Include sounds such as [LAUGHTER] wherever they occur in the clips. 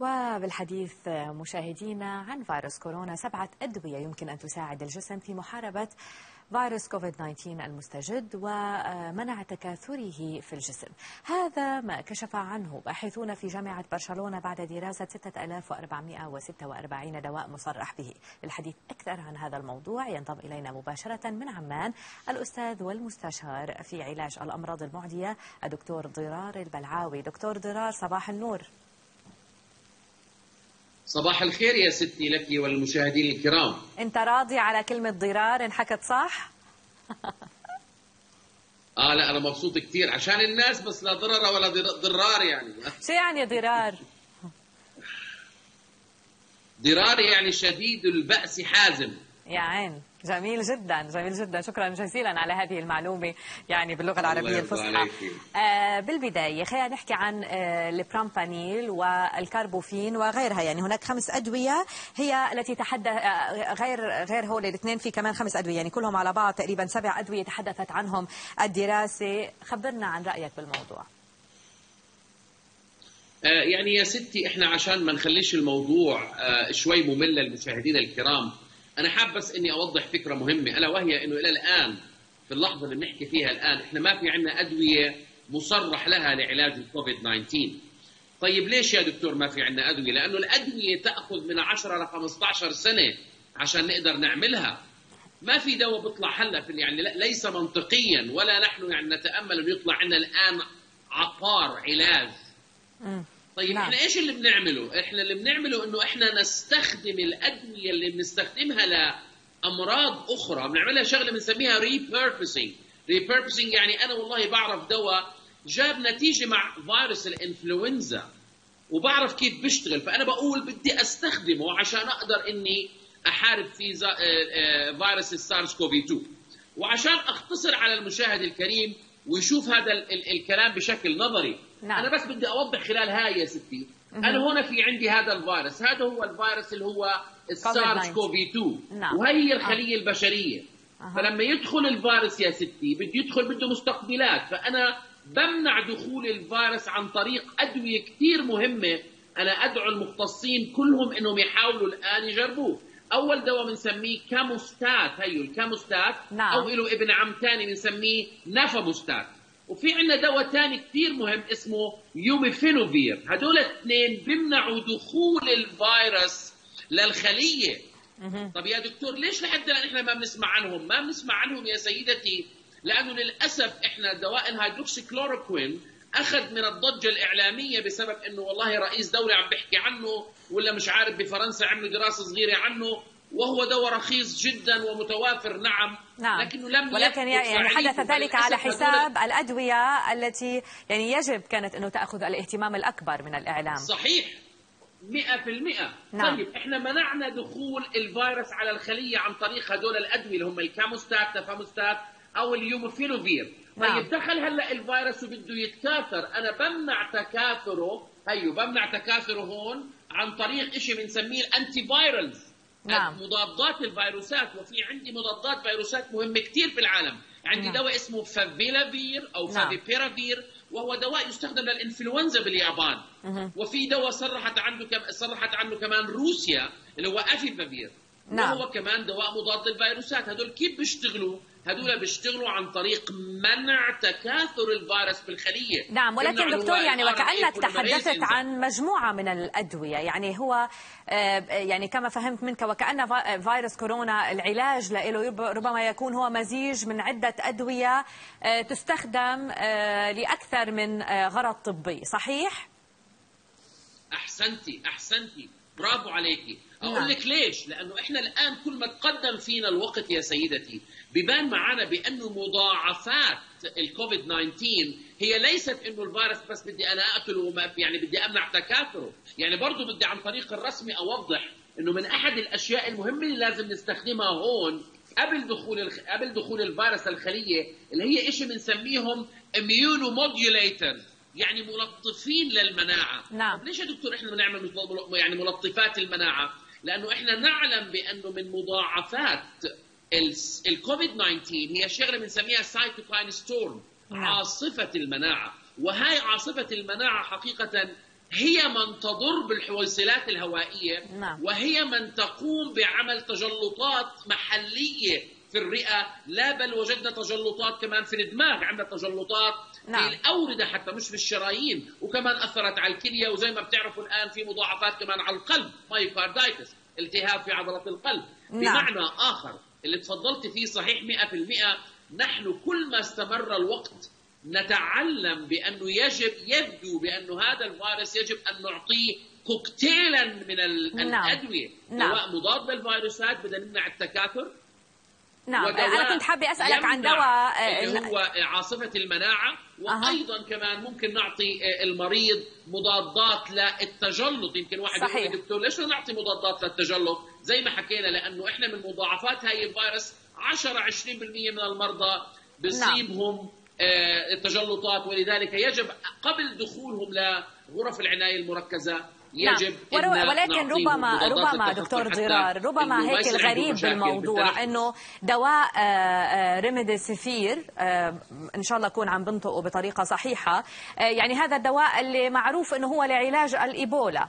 وبالحديث مشاهدينا عن فيروس كورونا سبعة أدوية يمكن أن تساعد الجسم في محاربة فيروس كوفيد 19 المستجد ومنع تكاثره في الجسم. هذا ما كشف عنه باحثون في جامعة برشلونة بعد دراسة 6446 دواء مصرح به. للحديث أكثر عن هذا الموضوع ينضم إلينا مباشرة من عمان الأستاذ والمستشار في علاج الأمراض المعدية الدكتور ضرار البلعاوي. دكتور ضرار صباح النور. صباح الخير يا ستي لك والمشاهدين الكرام. انت راضي على كلمة ضرار؟ انحكت صح؟ [LAUGHS] آه لا أنا مبسوط كثير. عشان الناس بس لا ضرر ولا ضرار يعني. [LAUGHS] شو يعني ضرار؟ ضرار يعني شديد البأس حازم. يا عين. جميل جدا جميل جدا. شكرا جزيلا على هذه المعلومة يعني باللغة العربية الفصحى. آه بالبداية خلينا نحكي عن آه البرامبانيل والكاربوفين وغيرها. يعني هناك خمس أدوية هي التي تحدث آه غير غير هول الاثنين في كمان خمس أدوية. يعني كلهم على بعض تقريبا سبع أدوية تحدثت عنهم الدراسة. خبرنا عن رأيك بالموضوع. يعني يا ستي إحنا عشان ما نخليش الموضوع شوي ممل للمشاهدين الكرام أنا حاب بس إني أوضح فكرة مهمة ألا وهي إنه إلى الآن في اللحظة اللي بنحكي فيها الآن إحنا ما في عندنا أدوية مصرح لها لعلاج الكوفيد 19 طيب ليش يا دكتور ما في عندنا أدوية؟ لأنه الأدوية تأخذ من 10 ل 15 سنة عشان نقدر نعملها. ما في دواء بيطلع هلأ في يعني ليس منطقيا ولا نحن يعني نتأمل إنه يطلع عندنا الآن عقار علاج. طيب نعم. إحنا إيش اللي بنعمله؟ إحنا اللي بنعمله إنه إحنا نستخدم الادويه اللي بنستخدمها لأمراض أخرى بنعملها شغلة بنسميها ريبيربسينج repurposing يعني أنا والله بعرف دواء جاب نتيجة مع فيروس الإنفلونزا وبعرف كيف بيشتغل فأنا بقول بدي أستخدمه عشان أقدر إني أحارب في فيروس ال SARS-CoV-2 وعشان أختصر على المشاهد الكريم ويشوف هذا الكلام بشكل نظري نعم. أنا بس بدي أوضح خلال هاي يا ستي. أنا هنا في عندي هذا الفيروس هذا هو الفيروس اللي هو ال SARS-CoV-2 نعم. وهي هي الخلية آه. البشرية أه. فلما يدخل الفيروس يا ستي بده يدخل بده مستقبلات فأنا بمنع دخول الفيروس عن طريق أدوية كثير مهمة أنا أدعو المختصين كلهم إنهم يحاولوا الآن يجربوه أول دواء بنسميه كاموستات هيو الكاموستات نعم. أو له ابن عم ثاني بنسميه نافاموستات وفي عندنا دواء ثاني كثير مهم اسمه يوميفينوفير. هدول الاثنين بيمنعوا دخول الفيروس للخلية. طب يا دكتور ليش لحد الآن إحنا ما بنسمع عنهم؟ ما بنسمع عنهم يا سيدتي لأنه للأسف إحنا دواء الهيدروكسي كلوروكوين أخذ من الضجة الإعلامية بسبب إنه والله رئيس دولة عم بيحكي عنه ولا مش عارف بفرنسا عملوا دراسة صغيرة عنه. وهو دواء رخيص جدا ومتوافر نعم, نعم. لكنه لم ولكن يعني حدث ذلك على حساب الأدوية التي يعني يجب كانت أنه تأخذ الاهتمام الأكبر من الإعلام. صحيح. 100% نعم. طيب إحنا منعنا دخول الفيروس على الخلية عن طريق هدول الأدوية اللي هم الكاموستات نفاموستات أو اليوميفينوفير نعم. طيب دخل هلا الفيروس وبده يتكاثر. أنا بمنع تكاثره. هيو بمنع تكاثره هون عن طريق شيء بنسميه ال antivirals نعم. مضادات الفيروسات وفي عندي مضادات فيروسات مهمة كثير في العالم عندي نعم. دواء اسمه فافيلافير أو نعم. فافيبيرافير وهو دواء يستخدم للإنفلونزا باليابان مه. وفي دواء صرحت عنه كم... صرحت عنه كمان روسيا اللي هو أفيفافير نعم. وهو كمان دواء مضاد للفيروسات هدول كيف بيشتغلوا هدول بيشتغلوا عن طريق منع تكاثر الفيروس في الخليه نعم ولكن دكتور يعني وكأنك تحدثت عن مجموعة من الأدوية. يعني هو يعني كما فهمت منك وكأن فيروس كورونا العلاج له ربما يكون هو مزيج من عدة أدوية تستخدم لأكثر من غرض طبي. صحيح؟ أحسنتي أحسنتي. برافو عليكي. أقول لك ليش؟ لأنه إحنا الآن كل ما تقدم فينا الوقت يا سيدتي بيبان معنا بأنه مضاعفات الكوفيد 19 هي ليست إنه الفيروس بس بدي أنا أقتله وما يعني بدي أمنع تكاثره. يعني برضه بدي عن طريق الرسمي أوضح إنه من أحد الأشياء المهمة اللي لازم نستخدمها هون قبل دخول الخ... قبل دخول الفيروس الخلية اللي هي شيء بنسميهم immunomodulator يعني ملطفين للمناعة. نعم. ليش يا دكتور إحنا بنعمل يعني ملطفات المناعة؟ لأنه إحنا نعلم بأنه من مضاعفات الكوفيد 19 هي شغلة بنسميها cytokine storm عاصفة المناعة وهي عاصفة المناعة حقيقة هي من تضر بالحويصلات الهوائية نعم. وهي من تقوم بعمل تجلطات محلية في الرئة لا بل وجدنا تجلطات كمان في الدماغ عندنا تجلطات نعم. في الأوردة حتى مش في الشرايين وكمان أثرت على الكلية وزي ما بتعرفوا الآن في مضاعفات كمان على القلب مايوكاردايتس التهاب في عضلة القلب نعم. بمعنى آخر اللي تفضلت فيه صحيح 100% نحن كل ما استمر الوقت نتعلم بأنه يجب يبدو بأنه هذا الفيروس يجب أن نعطيه كوكتيلا من نعم. الأدوية نعم. دواء مضاد للفيروسات بدنا نمنع التكاثر نعم أنا كنت حابة أسألك عن دواء آه، اللي هو عاصفة المناعة وأيضا كمان ممكن نعطي آه، المريض مضادات للتجلط. يمكن واحد صحيح. يقول دكتور ليش نعطي مضادات للتجلط؟ زي ما حكينا لأنه إحنا من مضاعفات هاي الفيروس 10 20% من المرضى بصيبهم آه، التجلطات. ولذلك يجب قبل دخولهم لغرف العناية المركزة يجب نعم. إن ولكن ربما ربما دكتور ضرار ربما ما هيك الغريب بالموضوع. إنه دواء آه، آه، ريميديسيفير آه، إن شاء الله اكون عم بنطقه بطريقة صحيحة آه، يعني هذا الدواء اللي معروف إنه هو لعلاج الإيبولا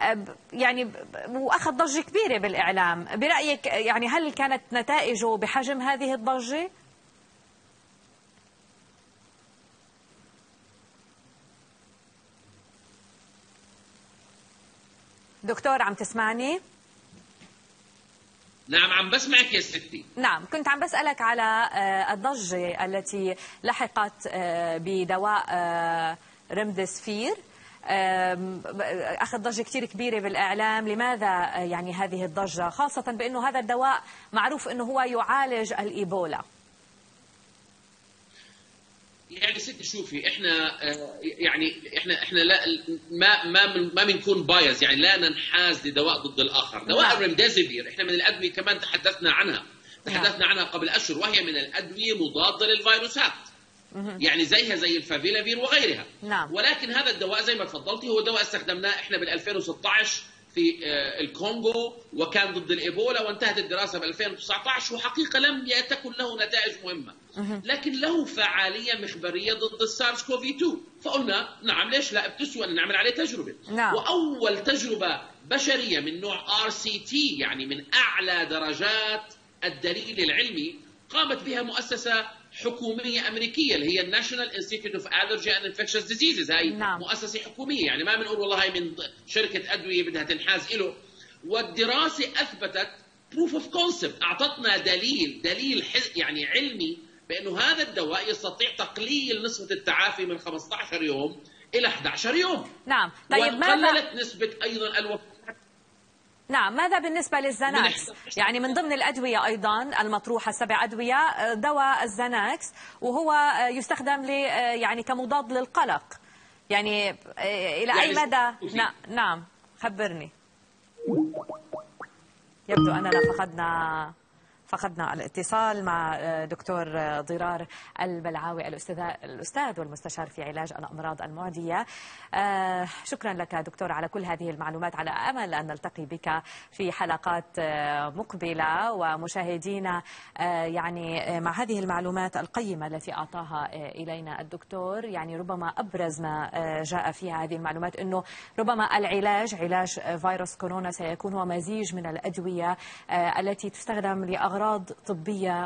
آه، يعني وأخذ ضجة كبيرة بالإعلام برأيك آه، يعني هل كانت نتائجه بحجم هذه الضجة دكتور عم تسمعني؟ نعم عم بسمعك يا ستي. نعم كنت عم بسألك على آه، الضجة التي لحقت آه، بدواء آه، رمدسفير أخذ ضجة كثير كبيرة بالإعلام. لماذا يعني هذه الضجة؟ خاصة بأنه هذا الدواء معروف أنه هو يعالج الإيبولا. يعني ستي شوفي إحنا آه، يعني إحنا إحنا لا ما ما من- ما بنكون biased يعني لا ننحاز لدواء ضد الآخر، دواء نعم. الريمديزيفير إحنا من الأدوية كمان تحدثنا عنها. تحدثنا عنها قبل أشهر وهي من الأدوية مضادة للفيروسات. يعني زيها زي الفافيلافير وغيرها. نعم. ولكن هذا الدواء زي ما تفضلتي هو دواء استخدمناه إحنا بال 2016 في آه، الكونغو وكان ضد الإيبولا وانتهت الدراسة ب 2019 وحقيقة لم تكن له نتائج مهمة. لكن له فعالية مخبرية ضد السارس كوف 2 فقلنا نعم ليش لا بتسوى أن نعمل عليه تجربة. نعم. وأول تجربة بشرية من نوع RCT يعني من أعلى درجات الدليل العلمي قامت بها مؤسسة حكومية أمريكية اللي هي ال National Institute of Allergy and Infectious Diseases هاي نعم. مؤسسة حكومية. يعني ما بنقول والله هاي من شركة أدوية بدها تنحاز له والدراسة أثبتت proof of concept أعطتنا دليل دليل يعني علمي بأنه هذا الدواء يستطيع تقليل نسبة التعافي من 15 يوم إلى 11 يوم. نعم. طيب ماذا وقللت نسبة أيضا الوفاة. نعم ماذا بالنسبة للزناكس؟ يعني من ضمن الأدوية أيضا المطروحة السبع أدوية دواء الزناكس وهو يستخدم ل يعني كمضاد للقلق يعني إلى أي يعني مدى؟ نا- نعم خبرني يبدو أننا فقدنا فقدنا الاتصال مع آه، دكتور آه، ضرار البلعاوي الأستاذ الأستاذ والمستشار في علاج الأمراض المعدية. آه، شكرا لك دكتور على كل هذه المعلومات. على أمل أن نلتقي بك في حلقات مقبلة ومشاهدينا يعني مع هذه المعلومات القيمة التي أعطاها إلينا الدكتور. يعني ربما أبرز ما جاء فيها هذه المعلومات أنه ربما العلاج علاج فيروس كورونا سيكون هو مزيج من الأدوية التي تستخدم لأغراض طبية